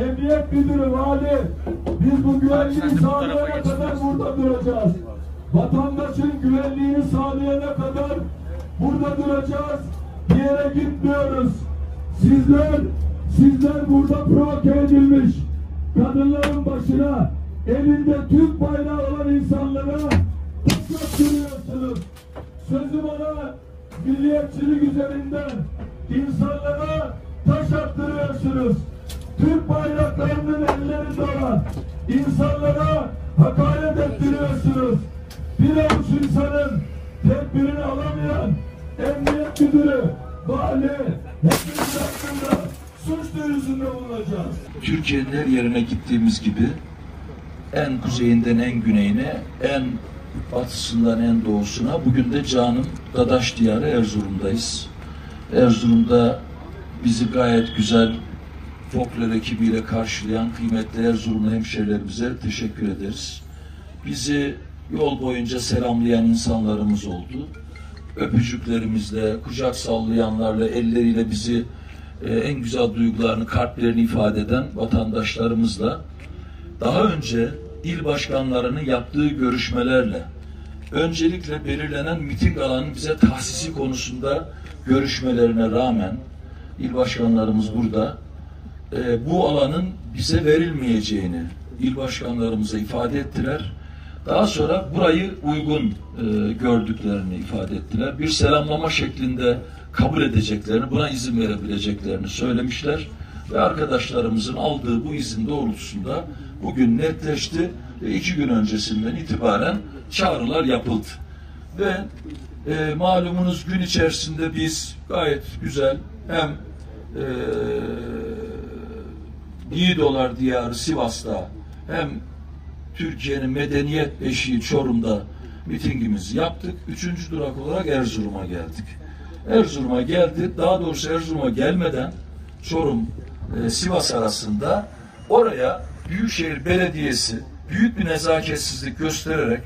Emniyet Müdürü, Vali, biz bu güvenliği sağlayana kadar burada duracağız. Vatandaşın güvenliğini sağlayana kadar burada duracağız. Bir yere gitmiyoruz. Sizler, sizler burada provoke edilmiş. Kadınların başına elinde Türk bayrağı olan insanlara taş attırıyorsunuz. Sözü bana milliyetçilik üzerinden insanlara taş attırıyorsunuz. Türk bayraklarının ellerinde olan insanlara hakaret ettiriyorsunuz. Bir avuç insanın tedbirini alamayan emniyet müdürü, vali, hepimiz hakkında suç duyurusunda bulunacağız. Türkiye'nin her yerine gittiğimiz gibi en kuzeyinden en güneyine, en batısından en doğusuna bugün de canım Dadaş diyarı Erzurum'dayız. Erzurum'da bizi gayet güzel folklor ekibiyle karşılayan kıymetli Erzurumlu hemşerilerimize teşekkür ederiz. Bizi yol boyunca selamlayan insanlarımız oldu. Öpücüklerimizle, kucak sallayanlarla, elleriyle bizi e, en güzel duygularını, kalplerini ifade eden vatandaşlarımızla daha önce il başkanlarının yaptığı görüşmelerle öncelikle belirlenen miting alanı bize tahsisi konusunda görüşmelerine rağmen il başkanlarımız burada e, bu alanın bize verilmeyeceğini il başkanlarımıza ifade ettiler. Daha sonra burayı uygun e, gördüklerini ifade ettiler. Bir selamlama şeklinde kabul edeceklerini, buna izin verebileceklerini söylemişler. Ve arkadaşlarımızın aldığı bu izin doğrultusunda bugün netleşti ve iki gün öncesinden itibaren çağrılar yapıldı. Ve e, malumunuz gün içerisinde biz gayet güzel hem e, Yiğidolar diyarı Sivas'ta hem Türkiye'nin medeniyet beşiği Çorum'da mitingimizi yaptık. Üçüncü durak olarak Erzurum'a geldik. Erzurum'a geldik. Daha doğrusu Erzurum'a gelmeden Çorum e, Sivas arasında oraya Büyükşehir Belediyesi büyük bir nezaketsizlik göstererek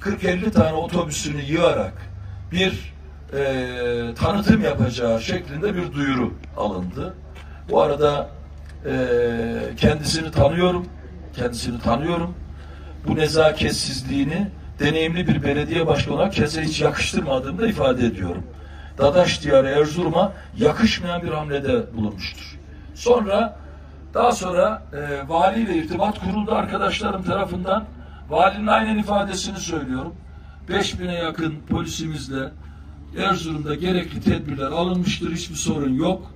40-50 tane otobüsünü yığarak bir e, tanıtım yapacağı şeklinde bir duyuru alındı. Bu arada kendisini tanıyorum. Kendisini tanıyorum. Bu nezaketsizliğini deneyimli bir belediye başkanı olarak kese hiç yakıştırmadığımı da ifade ediyorum. Dadaş diyarı Erzurum'a yakışmayan bir hamlede bulunmuştur. Sonra daha sonra e, valiyle irtibat kuruldu arkadaşlarım tarafından. Valinin aynen ifadesini söylüyorum. 5000'e yakın polisimizle Erzurum'da gerekli tedbirler alınmıştır. Hiçbir sorun yok.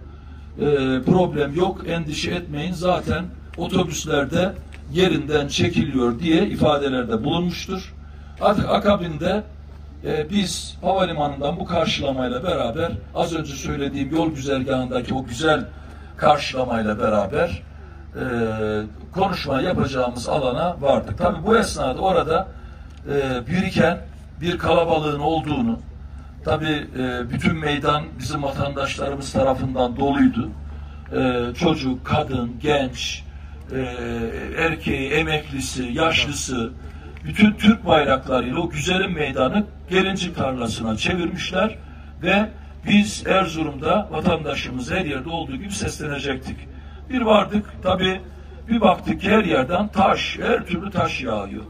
E, problem yok. Endişe etmeyin. Zaten otobüslerde yerinden çekiliyor diye ifadelerde bulunmuştur. Artık akabinde e, biz havalimanından bu karşılamayla beraber az önce söylediğim yol güzergahındaki o güzel karşılamayla beraber e, konuşma yapacağımız alana vardık. Tabii bu esnada orada e, biriken bir kalabalığın olduğunu, tabii e, bütün meydan bizim vatandaşlarımız tarafından doluydu. E, çocuk, kadın, genç, e, erkeği, emeklisi, yaşlısı, bütün Türk bayraklarıyla o güzelim meydanı gelincik tarlasına çevirmişler ve biz Erzurum'da vatandaşımız her yerde olduğu gibi seslenecektik. Bir vardık tabi bir baktık her yerden taş, her türlü taş yağıyor.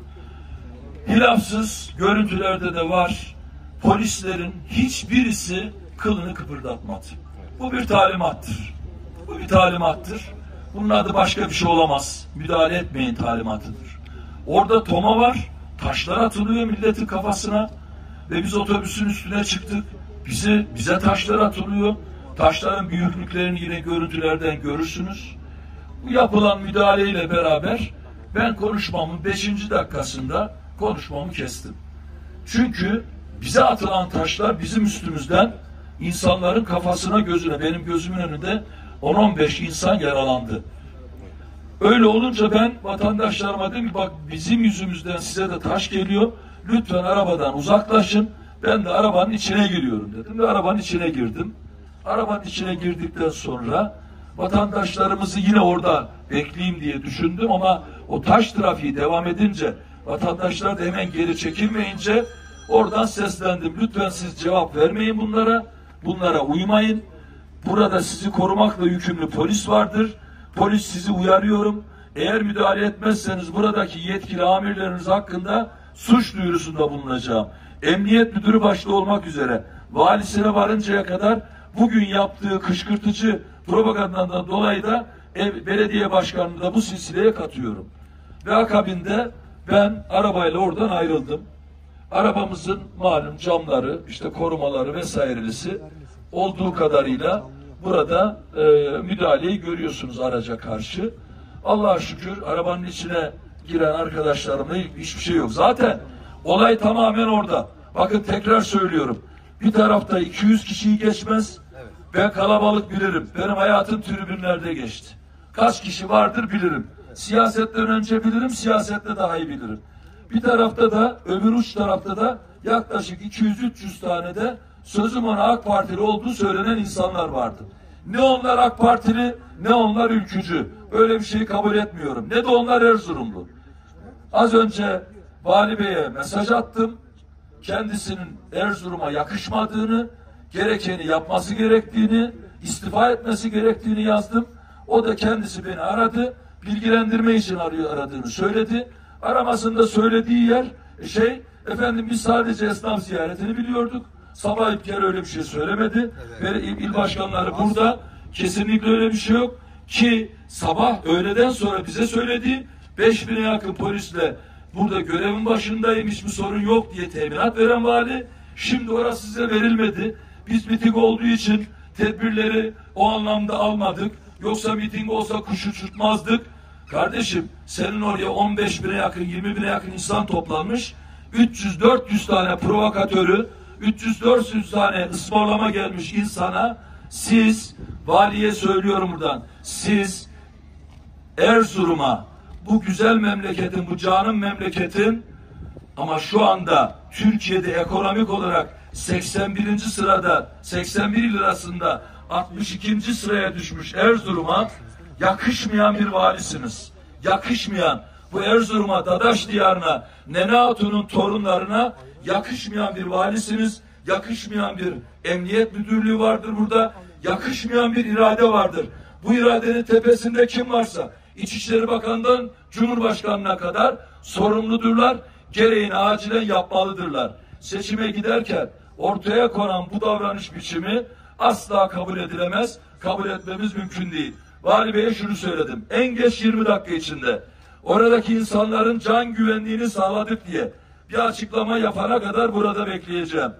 Hilafsız görüntülerde de var. Polislerin hiçbirisi kılını kıpırdatmadı. Bu bir talimattır. Bu bir talimattır. Bunun adı başka bir şey olamaz. Müdahale etmeyin talimatıdır. Orada toma var. Taşlar atılıyor milletin kafasına. Ve biz otobüsün üstüne çıktık. Bize, bize taşlar atılıyor. Taşların büyüklüklerini yine görüntülerden görürsünüz. Bu yapılan müdahaleyle beraber ben konuşmamın beşinci dakikasında konuşmamı kestim. Çünkü bize atılan taşlar bizim üstümüzden insanların kafasına gözüne benim gözümün önünde 10-15 insan yaralandı. Öyle olunca ben vatandaşlarıma dedim ki bak bizim yüzümüzden size de taş geliyor. Lütfen arabadan uzaklaşın. Ben de arabanın içine giriyorum dedim ve arabanın içine girdim. Arabanın içine girdikten sonra vatandaşlarımızı yine orada bekleyeyim diye düşündüm ama o taş trafiği devam edince vatandaşlar da hemen geri çekilmeyince oradan seslendim. Lütfen siz cevap vermeyin bunlara. Bunlara uymayın. Burada sizi korumakla yükümlü polis vardır. Polis sizi uyarıyorum. Eğer müdahale etmezseniz buradaki yetkili amirleriniz hakkında suç duyurusunda bulunacağım. Emniyet müdürü başta olmak üzere valisine varıncaya kadar bugün yaptığı kışkırtıcı propagandadan dolayı da ev, belediye başkanını da bu silsileye katıyorum. Ve akabinde ben arabayla oradan ayrıldım. Arabamızın malum camları, işte korumaları vesairelisi olduğu kadarıyla burada e, müdahaleyi görüyorsunuz araca karşı. Allah'a şükür arabanın içine giren arkadaşlarımla hiçbir şey yok. Zaten olay tamamen orada. Bakın tekrar söylüyorum. Bir tarafta 200 kişiyi geçmez. Ben kalabalık bilirim. Benim hayatım tribünlerde geçti. Kaç kişi vardır bilirim. Siyasetten önce bilirim, siyasette daha iyi bilirim. Bir tarafta da öbür uç tarafta da yaklaşık 200-300 tane de sözüm ona AK Partili olduğu söylenen insanlar vardı. Ne onlar AK Partili ne onlar ülkücü. Öyle bir şeyi kabul etmiyorum. Ne de onlar Erzurumlu. Az önce Vali Bey'e mesaj attım. Kendisinin Erzurum'a yakışmadığını, gerekeni yapması gerektiğini, istifa etmesi gerektiğini yazdım. O da kendisi beni aradı. Bilgilendirme için arıyor aradığını söyledi. Aramasında söylediği yer şey efendim biz sadece esnaf ziyaretini biliyorduk. Sabah İlker öyle bir şey söylemedi. Ve il, il başkanları burada kesinlikle öyle bir şey yok. Ki sabah öğleden sonra bize söyledi. 5000'e yakın polisle burada görevin başındayım hiçbir sorun yok diye teminat veren vali. Şimdi orası size verilmedi. Biz miting olduğu için tedbirleri o anlamda almadık. Yoksa miting olsa kuş uçurtmazdık. Kardeşim senin oraya 15 bine yakın 20 bine yakın insan toplanmış. 300-400 tane provokatörü 300-400 tane ısmarlama gelmiş insana siz valiye söylüyorum buradan siz Erzurum'a bu güzel memleketin bu canım memleketin ama şu anda Türkiye'de ekonomik olarak 81. sırada 81 il arasında 62. sıraya düşmüş Erzurum'a yakışmayan bir valisiniz. Yakışmayan bu Erzurum'a, Dadaş diyarına, Nene Hatun'un torunlarına yakışmayan bir valisiniz. Yakışmayan bir emniyet müdürlüğü vardır burada. Yakışmayan bir irade vardır. Bu iradenin tepesinde kim varsa İçişleri Bakanı'ndan Cumhurbaşkanı'na kadar sorumludurlar. Gereğini acilen yapmalıdırlar. Seçime giderken ortaya konan bu davranış biçimi asla kabul edilemez. Kabul etmemiz mümkün değil. Vali Bey'e şunu söyledim. En geç 20 dakika içinde oradaki insanların can güvenliğini sağladık diye bir açıklama yapana kadar burada bekleyeceğim.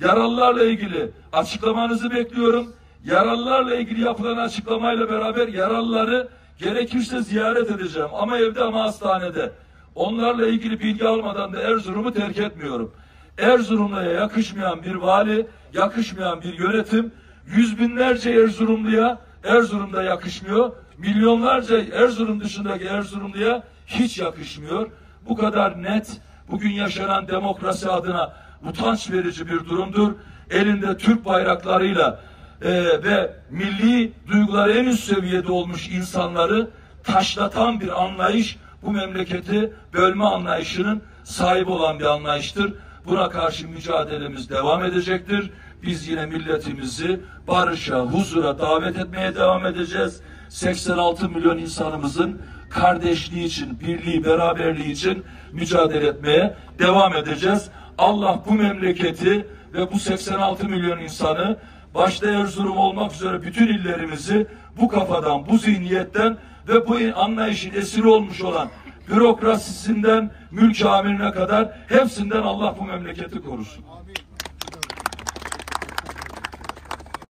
Yaralılarla ilgili açıklamanızı bekliyorum. Yaralılarla ilgili yapılan açıklamayla beraber yaralıları gerekirse ziyaret edeceğim. Ama evde ama hastanede. Onlarla ilgili bilgi almadan da Erzurum'u terk etmiyorum. Erzurumlu'ya yakışmayan bir vali, yakışmayan bir yönetim, yüz binlerce Erzurumluya Erzurum'da yakışmıyor. Milyonlarca Erzurum dışındaki Erzurumluya hiç yakışmıyor. Bu kadar net, bugün yaşanan demokrasi adına utanç verici bir durumdur. Elinde Türk bayraklarıyla e, ve milli duyguları en üst seviyede olmuş insanları taşlatan bir anlayış bu memleketi bölme anlayışının sahibi olan bir anlayıştır. Buna karşı mücadelemiz devam edecektir. Biz yine milletimizi barışa, huzura davet etmeye devam edeceğiz. 86 milyon insanımızın kardeşliği için, birliği, beraberliği için mücadele etmeye devam edeceğiz. Allah bu memleketi ve bu 86 milyon insanı başta Erzurum olmak üzere bütün illerimizi bu kafadan, bu zihniyetten ve bu anlayışın esiri olmuş olan bürokrasisinden mülk amirine kadar hepsinden Allah bu memleketi korusun. Amin.